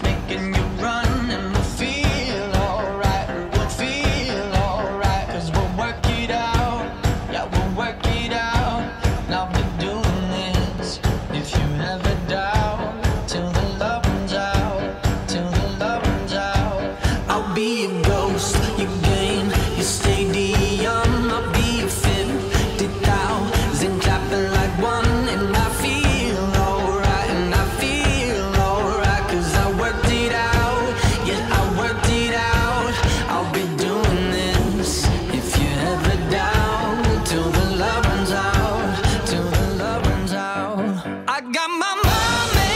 making you Coming.